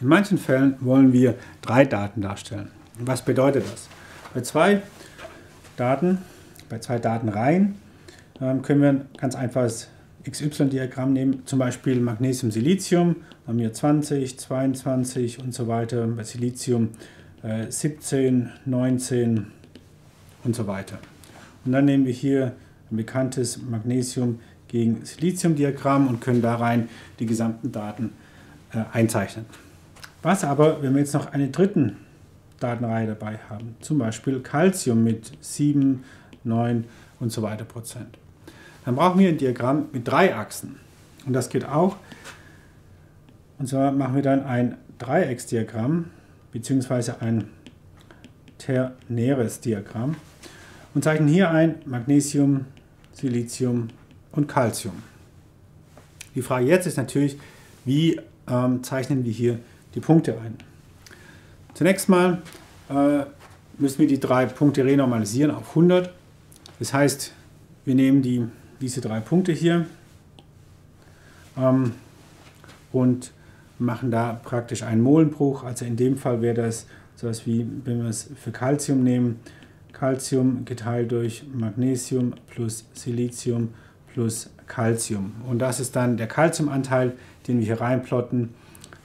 In manchen Fällen wollen wir drei Daten darstellen. Was bedeutet das? Bei zwei Daten, bei zwei Datenreihen ähm, können wir ein ganz einfaches XY-Diagramm nehmen, zum Beispiel Magnesium-Silizium, haben wir 20, 22 und so weiter, bei Silizium 17, äh, 19 und so weiter. Und dann nehmen wir hier ein bekanntes Magnesium gegen Silizium-Diagramm und können da rein die gesamten Daten äh, einzeichnen. Was aber, wenn wir jetzt noch eine dritten Datenreihe dabei haben, zum Beispiel Calcium mit 7, 9 und so weiter Prozent, dann brauchen wir ein Diagramm mit drei Achsen. Und das geht auch. Und zwar machen wir dann ein Dreiecksdiagramm beziehungsweise ein ternäres Diagramm und zeichnen hier ein Magnesium, Silizium und Calcium. Die Frage jetzt ist natürlich, wie ähm, zeichnen wir hier die Punkte ein. Zunächst mal äh, müssen wir die drei Punkte renormalisieren auf 100. Das heißt, wir nehmen die, diese drei Punkte hier ähm, und machen da praktisch einen Molenbruch. Also in dem Fall wäre das so etwas wie, wenn wir es für Calcium nehmen, Calcium geteilt durch Magnesium plus Silizium plus Calcium. Und das ist dann der Calciumanteil, den wir hier reinplotten.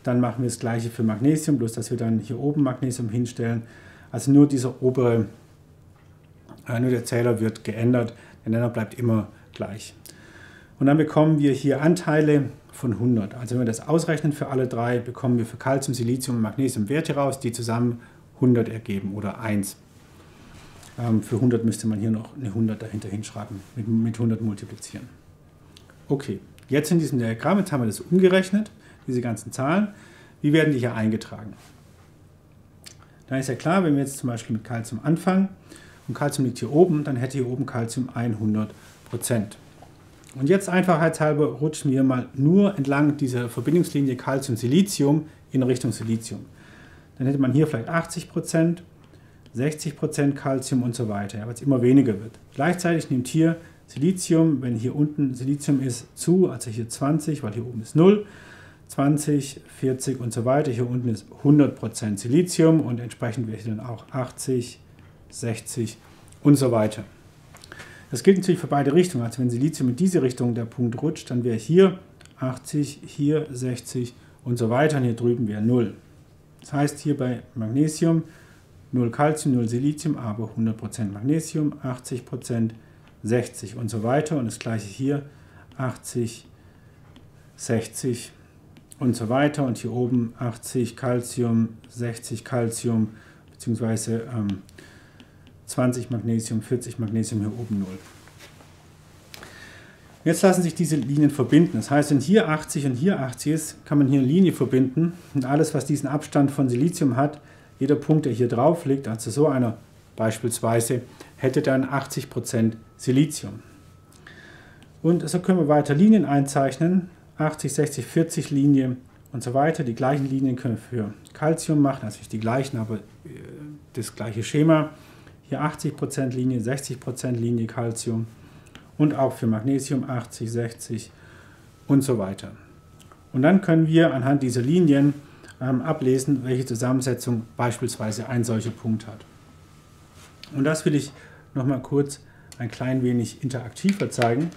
Dann machen wir das gleiche für Magnesium, bloß dass wir dann hier oben Magnesium hinstellen. Also nur dieser obere, äh, nur der Zähler wird geändert, der Nenner bleibt immer gleich. Und dann bekommen wir hier Anteile von 100. Also wenn wir das ausrechnen für alle drei, bekommen wir für Calcium, Silizium und Magnesium Werte raus, die zusammen 100 ergeben oder 1. Ähm, für 100 müsste man hier noch eine 100 dahinter hinschreiben, mit, mit 100 multiplizieren. Okay, jetzt in diesem Diagramm, jetzt haben wir das umgerechnet diese ganzen Zahlen, wie werden die hier eingetragen? Da ist ja klar, wenn wir jetzt zum Beispiel mit Calcium anfangen und Calcium liegt hier oben, dann hätte hier oben Calcium 100%. Und jetzt einfachheitshalber rutschen wir mal nur entlang dieser Verbindungslinie Calcium-Silizium in Richtung Silizium. Dann hätte man hier vielleicht 80%, 60% Calcium und so weiter, ja, weil es immer weniger wird. Gleichzeitig nimmt hier Silizium, wenn hier unten Silizium ist, zu, also hier 20, weil hier oben ist 0, 20, 40 und so weiter. Hier unten ist 100% Silizium und entsprechend wäre hier dann auch 80, 60 und so weiter. Das gilt natürlich für beide Richtungen. Also wenn Silizium in diese Richtung der Punkt rutscht, dann wäre hier 80, hier 60 und so weiter und hier drüben wäre 0. Das heißt hier bei Magnesium 0 Calcium, 0 Silizium, aber 100% Magnesium, 80%, 60 und so weiter. Und das gleiche hier 80, 60 und so weiter. Und hier oben 80 Calcium, 60 Calcium, beziehungsweise ähm, 20 Magnesium, 40 Magnesium, hier oben 0. Jetzt lassen sich diese Linien verbinden. Das heißt, wenn hier 80 und hier 80 ist, kann man hier eine Linie verbinden. Und alles, was diesen Abstand von Silizium hat, jeder Punkt, der hier drauf liegt, also so einer beispielsweise, hätte dann 80% Silizium. Und so können wir weiter Linien einzeichnen. 80, 60, 40 Linie und so weiter. Die gleichen Linien können wir für Calcium machen, nicht die gleichen, aber äh, das gleiche Schema. Hier 80% Linie, 60% Linie Calcium und auch für Magnesium 80, 60 und so weiter. Und dann können wir anhand dieser Linien ähm, ablesen, welche Zusammensetzung beispielsweise ein solcher Punkt hat. Und das will ich nochmal kurz ein klein wenig interaktiver zeigen.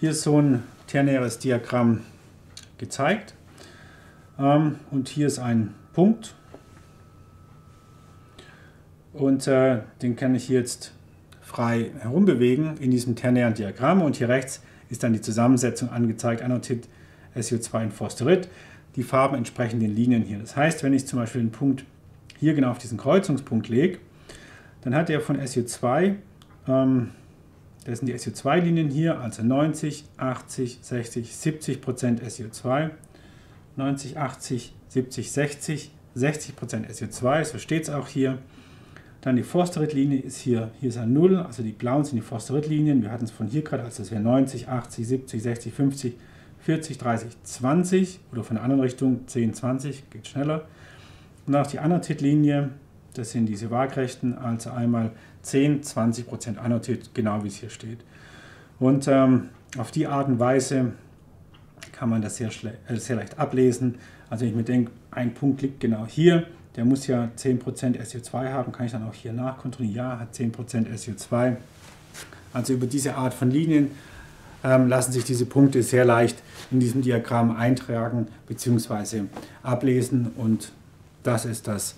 Hier ist so ein ternäres Diagramm gezeigt. Ähm, und hier ist ein Punkt. Und äh, den kann ich jetzt frei herumbewegen in diesem ternären Diagramm. Und hier rechts ist dann die Zusammensetzung angezeigt, Anotit, SiO2 und Phosphorit. Die Farben entsprechen den Linien hier. Das heißt, wenn ich zum Beispiel den Punkt hier genau auf diesen Kreuzungspunkt lege, dann hat er von SiO2 ähm, das sind die SO2-Linien hier, also 90, 80, 60, 70 Prozent SO2, 90, 80, 70, 60, 60 Prozent SO2, so steht es auch hier. Dann die Phosphorit-Linie ist hier, hier ist ein 0, also die blauen sind die Phosphorit-Linien. Wir hatten es von hier gerade, also das wäre 90, 80, 70, 60, 50, 40, 30, 20 oder von der anderen Richtung 10, 20, geht schneller. Und dann auch die Anatit-Linie, das sind diese Waagrechten, also einmal 10, 20 Prozent annotiert, genau wie es hier steht. Und ähm, auf die Art und Weise kann man das sehr, äh, sehr leicht ablesen. Also ich mir denke, ein Punkt liegt genau hier, der muss ja 10% SO2 haben, kann ich dann auch hier nachkontrollieren, ja, hat 10% SO2. Also über diese Art von Linien ähm, lassen sich diese Punkte sehr leicht in diesem Diagramm eintragen bzw. ablesen und das ist das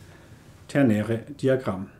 ternäre Diagramm.